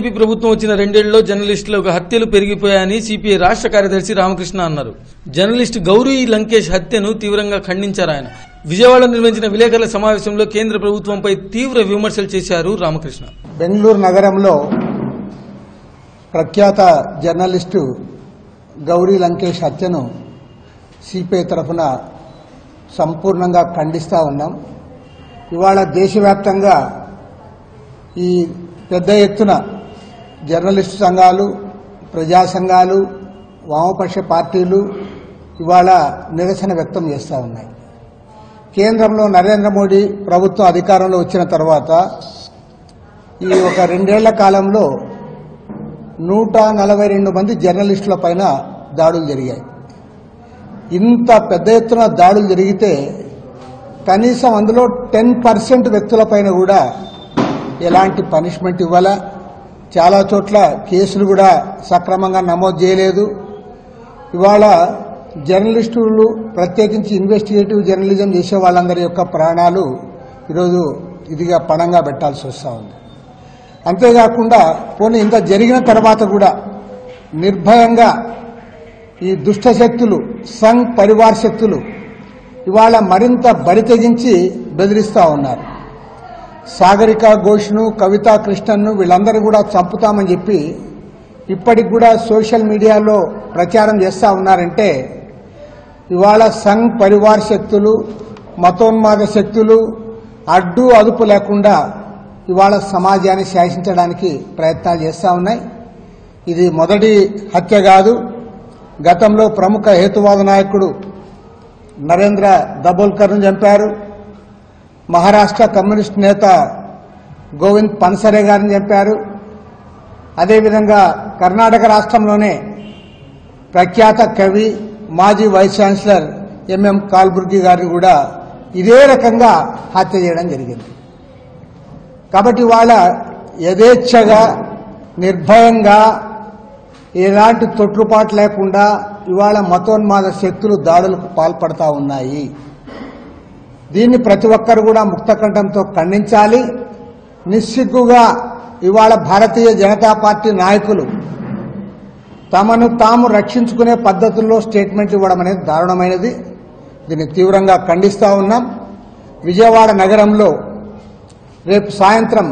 BJP ప్రభుత్వం వచ్చిన రెండేళ్ళలో జర్నలిస్టులకు హత్యలు పెరిగిపోయాయని సిపిఐ రాష్ట్ర కార్యదర్శి రామకృష్ణ అన్నారు. జర్నలిస్టు గౌరీ లంకేష్ హత్యను తీవ్రంగా ఖండించారు ఆయన. విజయవాడ నిర్వహించిన విలేకరుల సమావేశంలో కేంద్ర ప్రభుత్వంపై తీవ్ర విమర్శలు చేశారు రామకృష్ణ. బెంగళూరు నగరంలో ప్రఖ్యాత జర్నలిస్టు గౌరీ లంకేష్ హత్యను సిపిఐ తరఫున సంపూర్ణంగా ఖండిస్తూ ఉన్నాం. ఇవాళ దేశవ్యాప్తంగా ఈ పెద్ద ఎత్తున జర్నలిస్టు సంఘాలు ప్రజా సంఘాలు వామపక్ష పార్టీలు ఇవాళ నిరసన వ్యక్తం చేస్తూ ఉన్నాయి. కేంద్రంలో నరేంద్ర మోడీ ప్రభుత్వం అధికారంలో వచ్చిన తర్వాత ఈ ఒక రెండేళ్ళ కాలంలో నూట నలభై రెండు మంది జర్నలిస్టుల పైన దాడులు జరిగాయి. ఇంత పెద్ద ఎత్తున దాడులు జరిగితే కనీసం అందులో టెన్ పర్సెంట్ వ్యక్తులపైన కూడా ఎలాంటి పనిష్మెంట్ ఇవ్వాలా? చాలా చోట్ల కేసులు కూడా సక్రమంగా నమోదు చేయలేదు. ఇవాళ జర్నలిస్టులు ప్రత్యేకించి ఇన్వెస్టిగేటివ్ జర్నలిజం చేసే వాళ్ళందరి యొక్క ప్రాణాలు ఈరోజు ఇదిగా పణంగా పెట్టాల్సి వస్తూ ఉంది. అంతేకాకుండా పోనీ ఇంత జరిగిన తర్వాత కూడా నిర్భయంగా ఈ దుష్ట శక్తులు సంఘ్ పరివార్ శక్తులు ఇవాళ మరింత బరి తెగించి బెదిరిస్తూ ఉన్నారు. సాగరిక ఘోష్ను కవితా కృష్ణన్ను వీళ్ళందరూ కూడా చంపుతామని చెప్పి ఇప్పటికి కూడా సోషల్ మీడియాలో ప్రచారం చేస్తూ ఉన్నారంటే ఇవాళ సంఘ్ పరివార్ శక్తులు మతోన్మాద శక్తులు అడ్డు అదుపు లేకుండా ఇవాళ సమాజాన్ని శాసించడానికి ప్రయత్నాలు చేస్తూ ఉన్నాయి. ఇది మొదటి హత్య కాదు. గతంలో ప్రముఖ హేతువాద నాయకుడు నరేంద్ర దబోల్కర్ను చంపారు. మహారాష్ట్ర కమ్యూనిస్ట్ నేత గోవింద్ పన్సరే గారిని చెప్పారు. అదేవిధంగా కర్ణాటక రాష్ట్రంలోనే ప్రఖ్యాత కవి మాజీ వైస్ ఛాన్సలర్ ఎంఎం కాల్బుర్గి గారిని కూడా ఇదే రకంగా హత్య చేయడం జరిగింది. కాబట్టి వాళ్ళ యథేచ్ఛగా నిర్భయంగా ఎలాంటి తొట్టుపాటు లేకుండా ఇవాళ మతోన్మాద శక్తులు దాడులకు పాల్పడతా ఉన్నాయి. దీన్ని ప్రతి ఒక్కరు కూడా ముక్తకంఠంతో ఖండించాలి. నిస్సిగ్గుగా ఇవాళ భారతీయ జనతా పార్టీ నాయకులు తమను తాము రక్షించుకునే పద్ధతుల్లో స్టేట్మెంట్ ఇవ్వడం అనేది దారుణమైనది. దీన్ని తీవ్రంగా ఖండిస్తా ఉన్నాం. విజయవాడ నగరంలో రేపు సాయంత్రం